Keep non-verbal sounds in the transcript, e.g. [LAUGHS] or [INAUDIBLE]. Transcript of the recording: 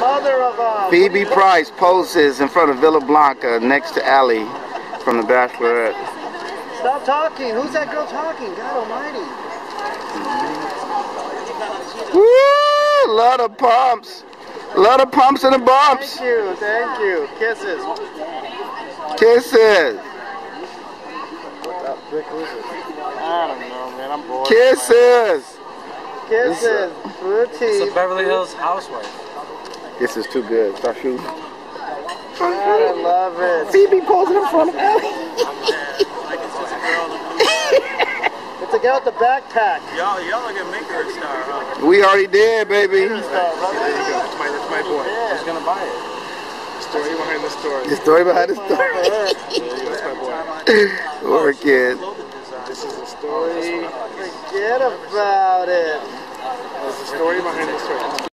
mother of uh, Phoebe Price poses in front of Villa Blanca next to Allie from The Bachelorette. Stop talking. Who's that girl talking? God almighty. Woo! A lot of pumps. A lot of pumps and the bumps. Thank you. Thank you. Kisses. Kisses. What's up, Rick? Who's this? I don't know, man. I'm bored. Kisses. Kisses. It's Fruity. a Beverly Hills housewife. This is too good. Start shooting. I love it. Phoebe posing in front of Allie. It's a girl with the backpack. Y'all, y'all are gonna make her a star, huh? We already did, baby. Star, brother. That's my, that's my boy. Who's gonna buy it? The story behind the story. The story behind the story. That's my boy. [LAUGHS] Work it. This is the story. Forget about it. This is the story behind the story.